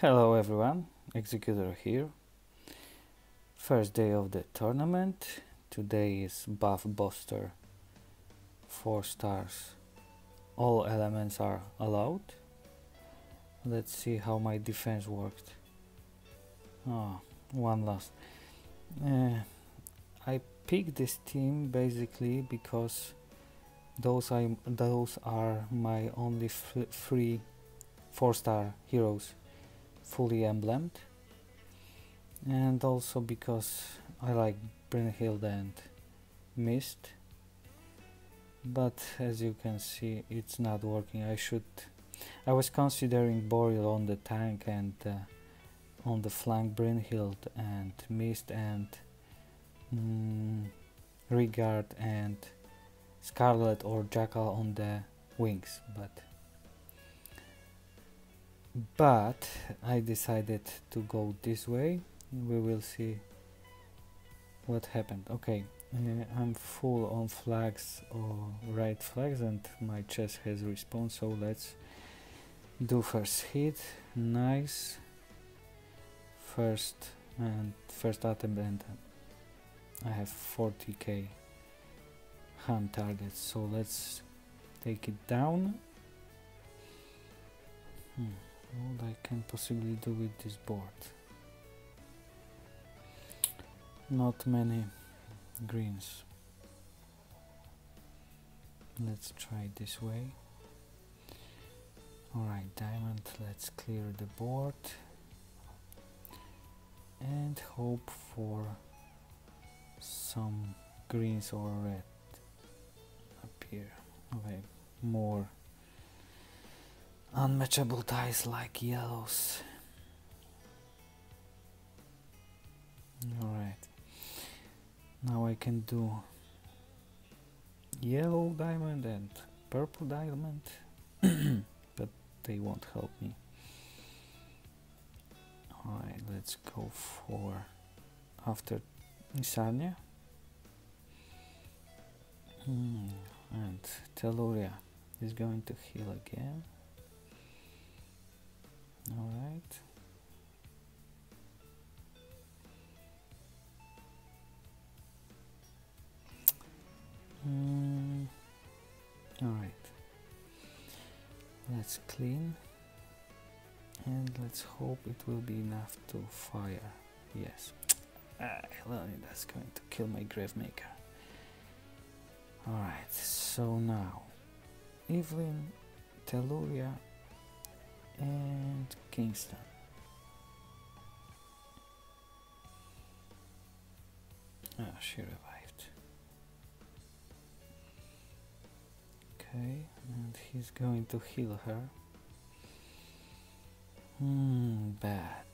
Hello everyone, Executor here. First day of the tournament. Today is buff Buster 4 stars. All elements are allowed. Let's see how my defense worked. Oh, one lost. Uh, I picked this team basically because those I those are my only free 4 star heroes fully emblemed. And also because I like Brynhild and Mist. But as you can see it's not working. I should I was considering Boril on the tank and uh, on the flank Brynhild and Mist and mm, Rigard and Scarlett or Jackal on the wings. But but I decided to go this way. We will see what happened. Okay uh, I'm full on flags or right flags and my chest has respawned so let's do first hit. Nice. First and first attempt and I have 40k hand targets so let's take it down. Hmm what I can possibly do with this board. Not many greens. Let's try this way. Alright diamond let's clear the board. And hope for some greens or red here okay more unmatchable ties like yellows. Alright. Now I can do yellow diamond and purple diamond but they won't help me. Alright let's go for after Insania hmm. and Telluria is going to heal again all right. Mm, all right. Let's clean and let's hope it will be enough to fire. Yes. Ah, that's going to kill my gravemaker alright so now Evelyn Telluria and Kingston. Ah, she revived. Okay, and he's going to heal her. Hmm, bad.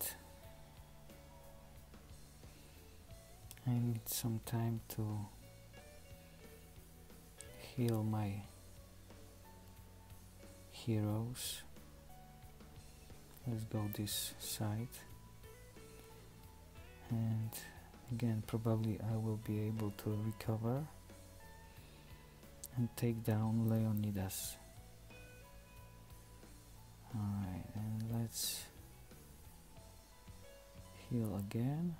I need some time to heal my heroes let's go this side and again probably I will be able to recover and take down Leonidas. Alright and let's heal again.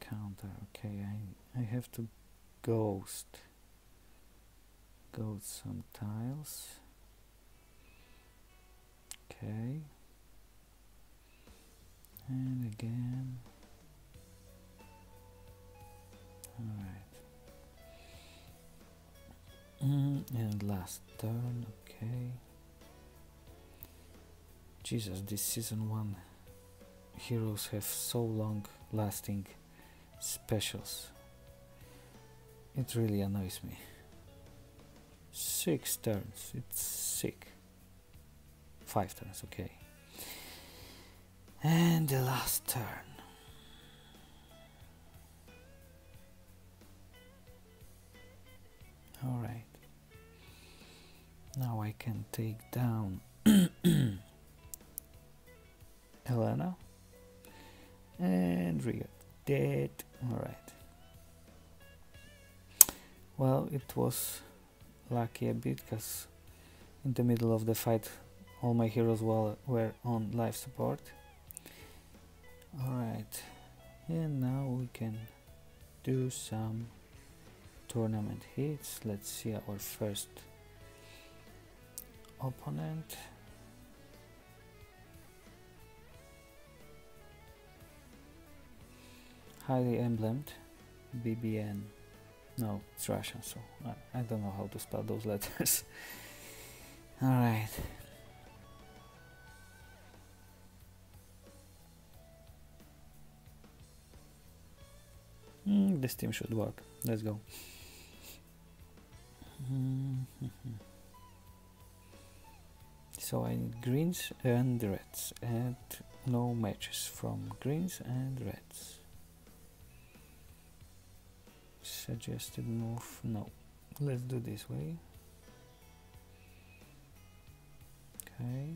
Counter okay I, I have to ghost. Ghost some tiles okay. And again. All right mm, and last turn okay. Jesus this season 1 heroes have so long lasting specials. It really annoys me. Six turns it's sick five turns okay. And the last turn. All right. Now I can take down Helena and Rio. Dead. All right. Well it was lucky a bit because in the middle of the fight all my heroes were on life support. Alright. And now we can do some tournament hits. Let's see our first opponent. Highly emblemed BBN no it's Russian so I, I don't know how to spell those letters. Alright Mm, this team should work. Let's go. so I need greens and reds and no matches from greens and reds. Suggested move, no. Let's do this way. Okay.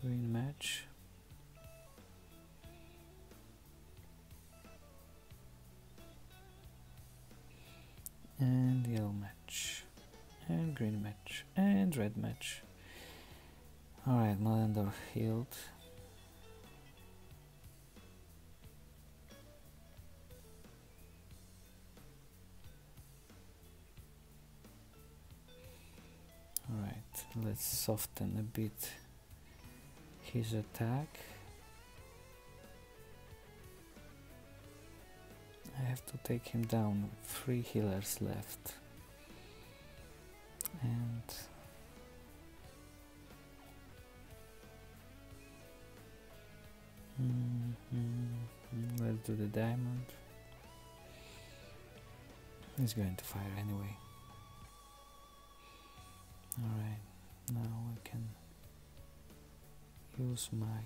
Green match. Red match alright Melendor healed alright let's soften a bit his attack I have to take him down. Three healers left. And mm -hmm. let's do the diamond. He's going to fire anyway. Alright, now I can use my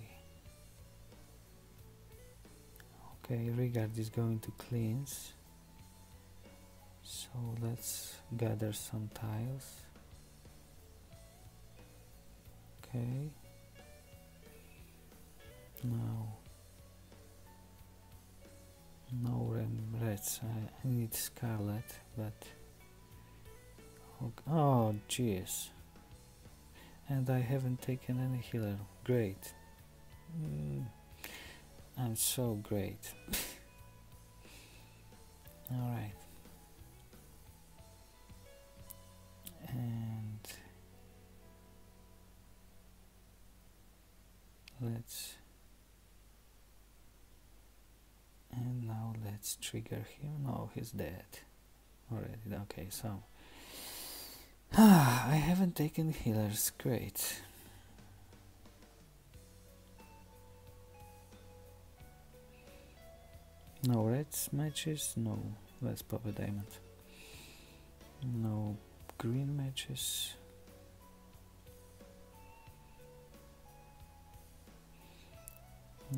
okay Rigard is going to cleanse so let's gather some tiles okay now no reds I need Scarlett but oh jeez and I haven't taken any healer great mm. I'm so great. Alright. And let's and now let's trigger him. No, he's dead already. Okay, so ah, I haven't taken healers. Great. No reds matches, no let's pop a diamond. No green matches.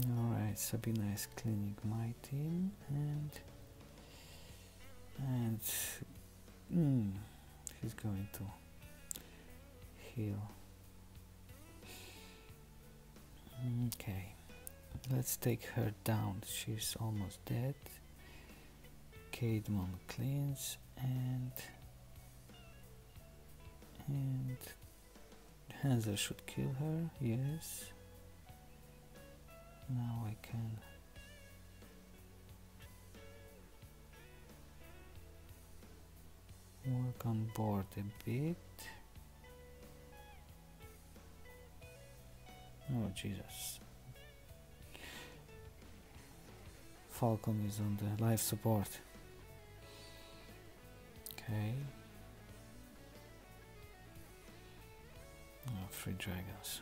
Alright, Sabina is cleaning my team and and mm, he's going to heal. Okay. Let's take her down. She's almost dead. Caedmon cleans and and Hansel should kill her. Yes. Now I can work on board a bit. Oh Jesus. Falcon is on the life support. Okay. Ah, oh, three dragons.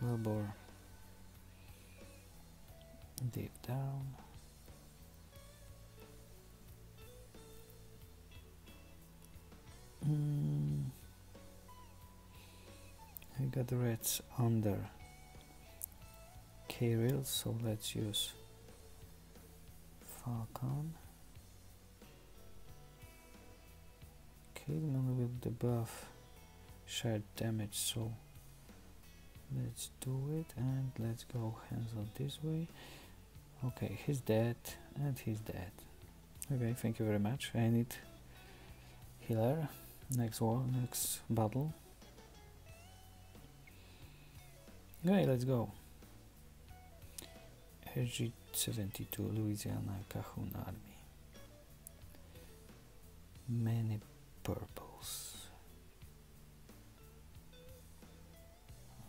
Wilbur. Deep down. Mm. I got the reds under K-Rail, so let's use Falcon. Caedmon will debuff shared damage, so let's do it and let's go Hansel this way. Okay he's dead and he's dead. Okay thank you very much. I need healer. Next war next battle. Okay let's go. SG-72 Louisiana Cajun Army. Many purples.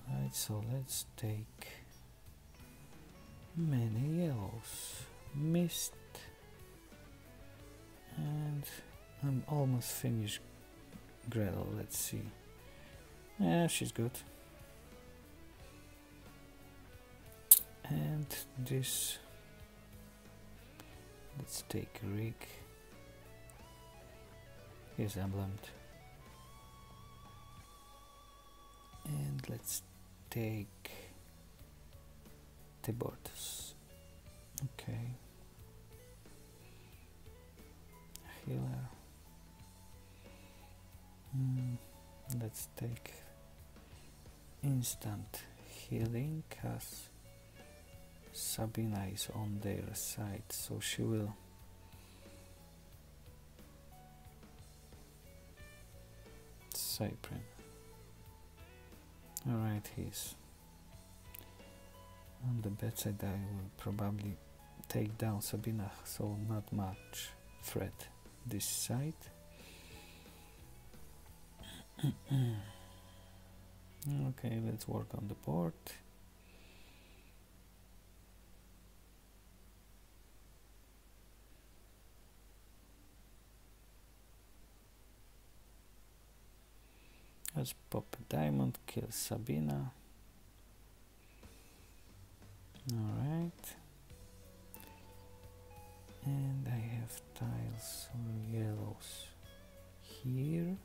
Right so let's take many yellows. Mist. And I'm almost finished Gretel let's see. Yeah she's good. And this. Let's take rig here's emblemed. And let's take the borders okay. Healer. Mm, let's take instant healing cause Sabina is on their side so she will Alright, he's on the bedside. I will probably take down Sabina, so not much threat this side. okay, let's work on the port. Let's pop a diamond, kill Sabina. Alright. And I have tiles or yellows here.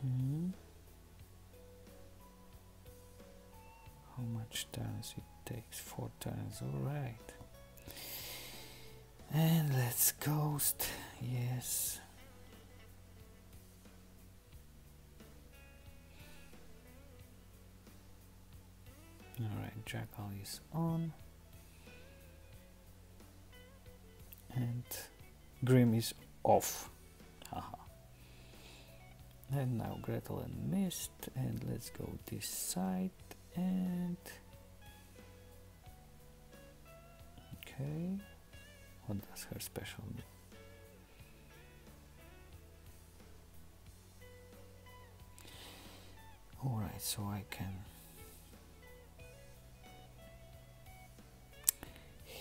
Hmm. How much turns it takes? Four turns, alright. And let's ghost, yes. Jackal is on. And Grimm is off. Haha. And now Gretel and Mist, and let's go this side and okay. What does her special do? Alright, so I can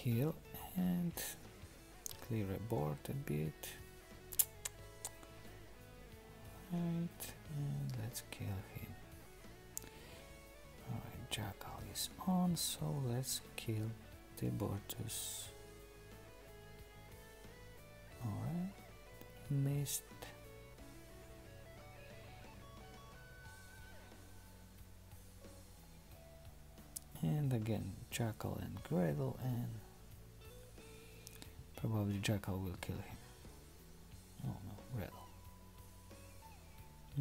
heal and clear a board a bit. Right and let's kill him. Alright jackal is on so let's kill the Bortus. Alright missed. And again jackal and Gretel and Probably Jackal will kill him. Oh no, Red.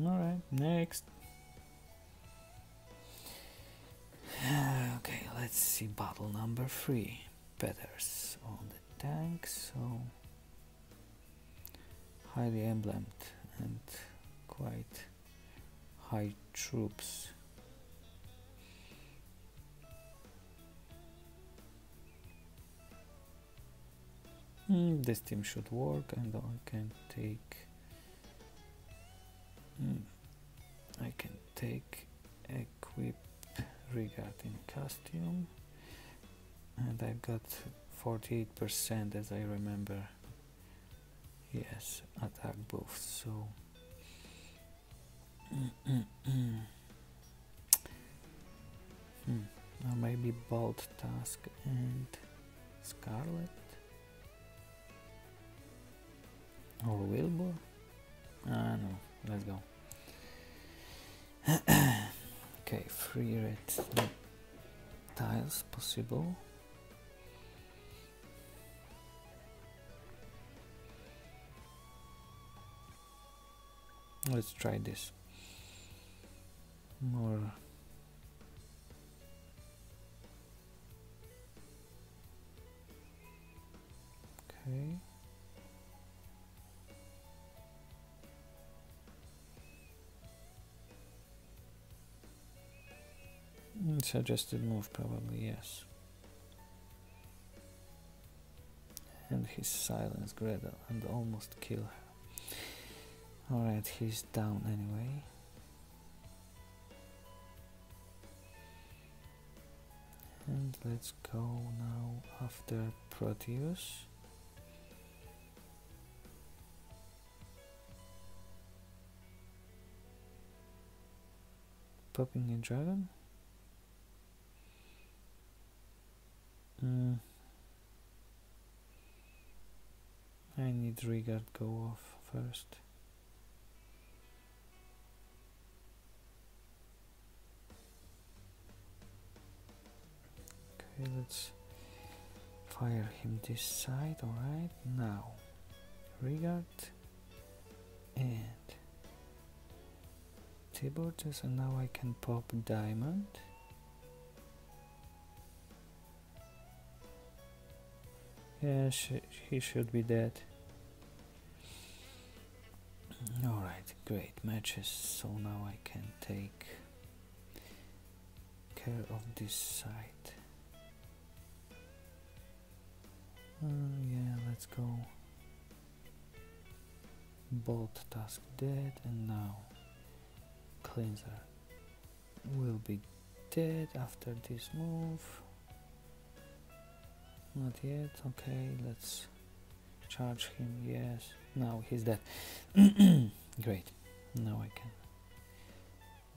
Alright, next. okay, let's see battle number three. Peters on the tank, so highly emblemed and quite high troops Mm, this team should work and I can take mm, I can take equip regarding costume. And I've got 48% as I remember. Yes attack boost so. Mm, maybe bolt task and Scarlett or Wilbur? Ah, no, let's go. okay, three red tiles possible. Let's try this. more okay suggested move probably yes. And his silence Gretel and almost kill her. Alright he's down anyway. And let's go now after Proteus. Popping a dragon mm. I need Rigard go off first. Okay let's fire him this side alright. Now Rigard and Tiburtus and now I can pop diamond yeah sh he should be dead alright great matches so now I can take care of this side uh, yeah, let's go. Boldtusk dead, and now cleanser will be dead after this move. Not yet. Okay, let's charge him. Yes, now he's dead. Great. Now I can.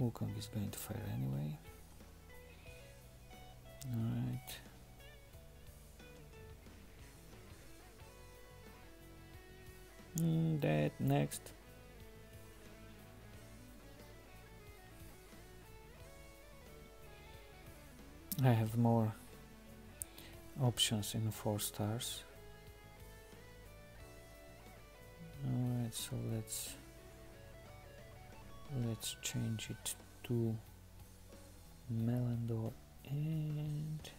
Wukong is going to fire anyway. Alright. Mm, that next. I have more options in four stars. Alright, so let's let's change it to Melendor and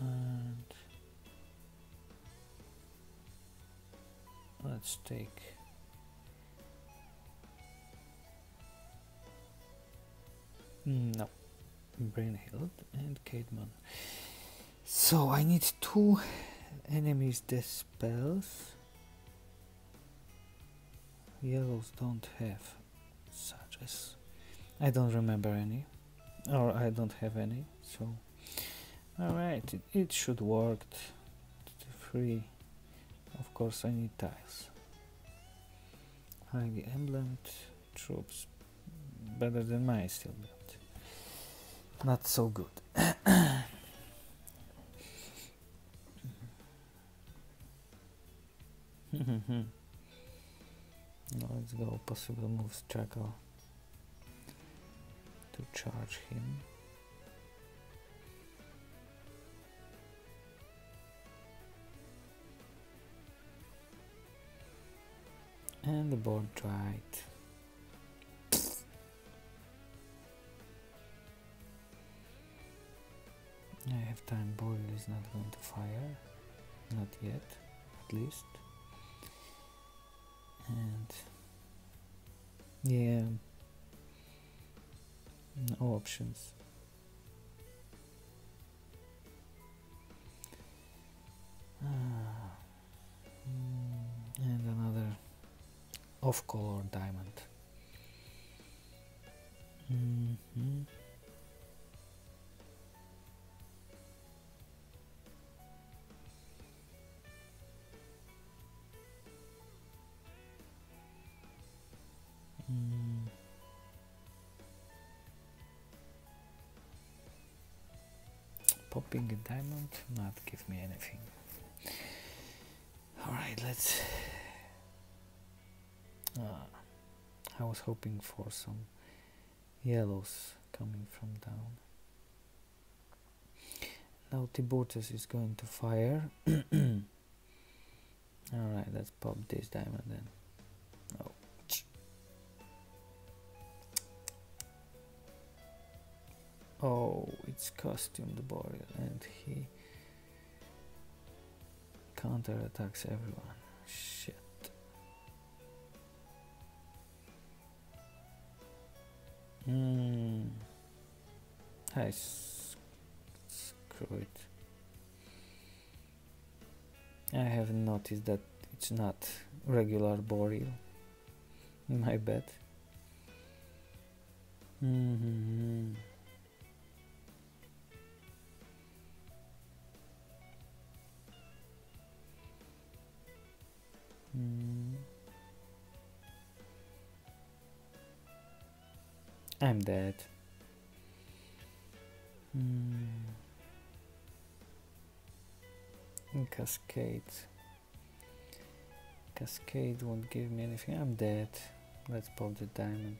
and let's take hmm, no Brynhild and Caedmon. So I need two enemies dispels yellows don't have such as I don't remember any or I don't have any so. Alright it, it should work. Three of course I need tiles. Highly emblemed troops better than my still not so good. let's go possible moves Jackal to charge him. and the board dried. I have time boil is not going to fire, not yet, at least. And yeah, no options. Ah. Mm, and another off-color diamond. Mm -hmm. Mm. Popping a diamond not give me anything. Alright, let's uh, I was hoping for some yellows coming from down. Now Tiburtus is going to fire. Alright, let's pop this diamond then. Oh. Oh, it's costumed Boril and he counterattacks everyone. Shit. Hmm. I screw it. I have noticed that it's not regular Boril. My bad. Mm -hmm. I'm dead. Mm. Cascade. Cascade won't give me anything. I'm dead. Let's pop the diamond.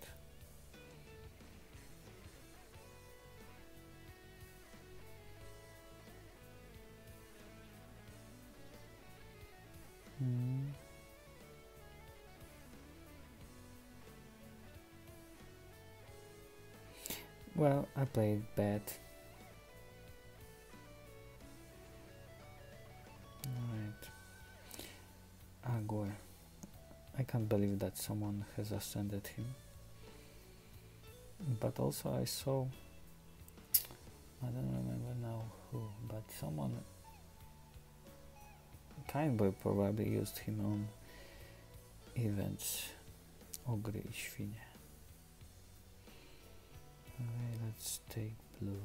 Played bad. Alright. Agor. I can't believe that someone has ascended him. But also I saw, I don't remember now who, but someone, Kindboy probably used him on events. Ogry i świnie. Let's take blues.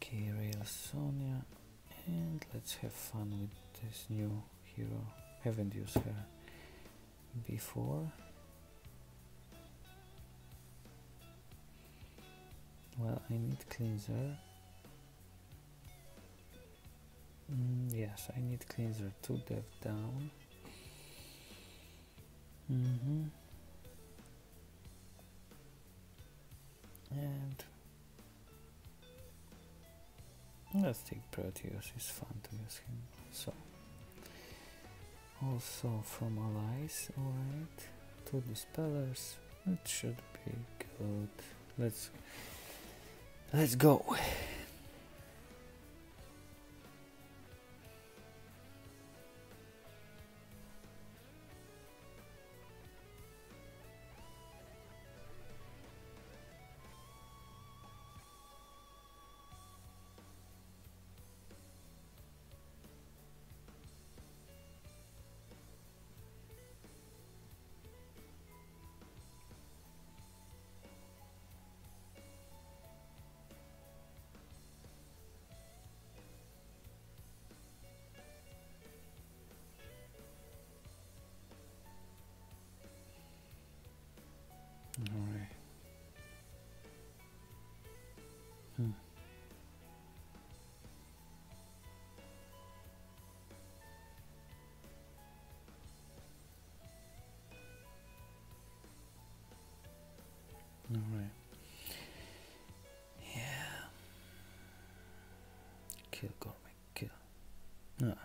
Kiril Sonya and let's have fun with this new hero. Haven't used her before. Well, I need cleanser. Mm, yes, I need cleanser to dev down. Mm -hmm. Let's take Proteus, it's fun to use him. So also from allies, alright. Two dispellers. It should be good. Let's let's go. Kill Gormek, kill. Ah.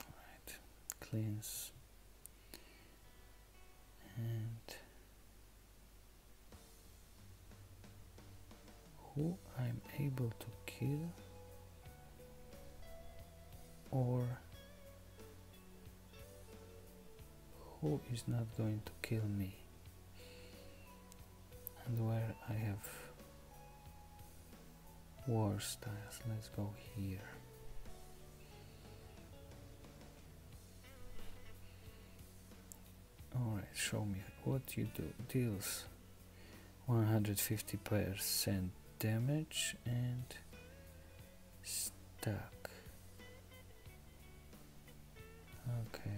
Alright. Cleanse. And who I'm able to kill or who is not going to kill me war styles let's go here. Alright show me what you do deals 150% damage and stuck. Okay.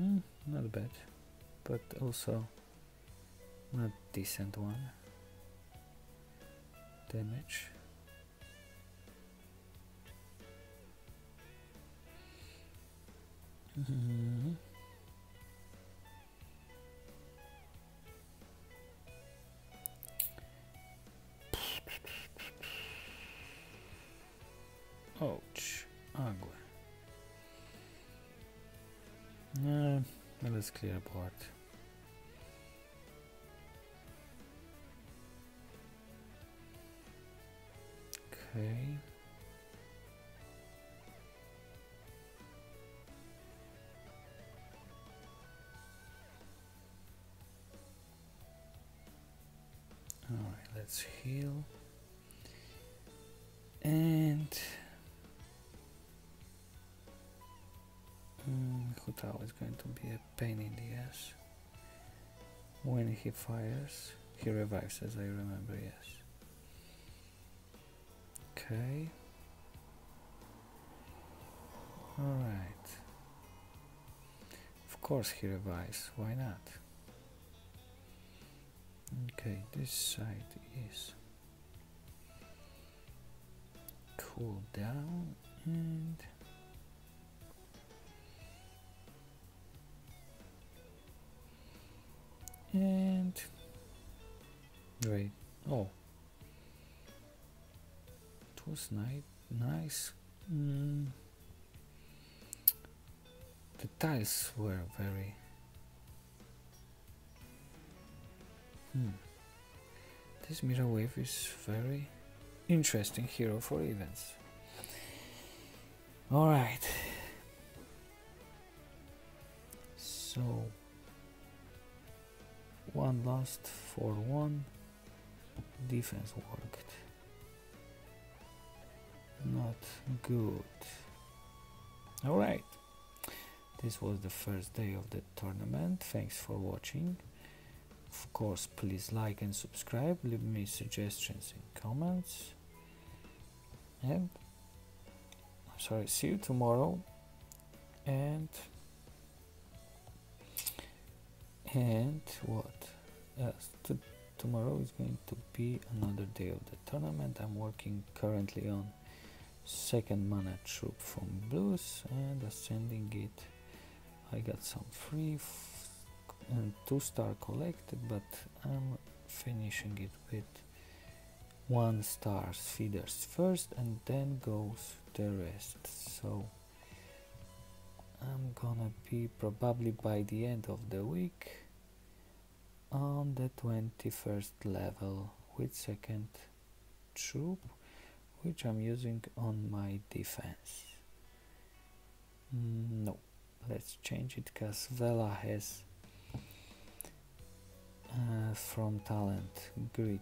Mm, not bad but also not decent one damage Mm -hmm. Ouch, água. Uh, let's clear board. Okay. Alright, let's heal. And mm, Hu is going to be a pain in the ass. When he fires, he revives as I remember, yes. Okay. Alright. Of course he revives, why not? Okay, this side is cool down and and wait oh was nice nice mm. the tiles were very Hmm. This mirror wave is very interesting hero for events. Alright. So one lost for one defense worked. Not good. Alright. This was the first day of the tournament. Thanks for watching of course please like and subscribe leave me suggestions in comments and I'm sorry see you tomorrow and and what yes tomorrow is going to be another day of the tournament I'm working currently on second mana troop from blues and ascending it I got some free and two star collected but I'm finishing it with one stars feeders first and then goes the rest. So I'm gonna be probably by the end of the week on the 21st level with second troop which I'm using on my defense. Mm, no. Let's change it because Vela has uh, from talent grid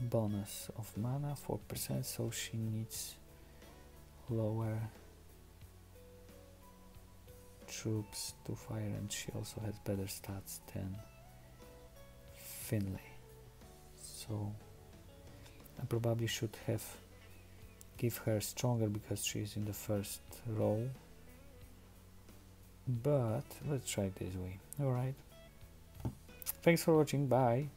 bonus of mana 4% so she needs lower troops to fire and she also has better stats than Finley so I probably should have give her stronger because she is in the first row. But let's try this way. All right. Thanks for watching. Bye.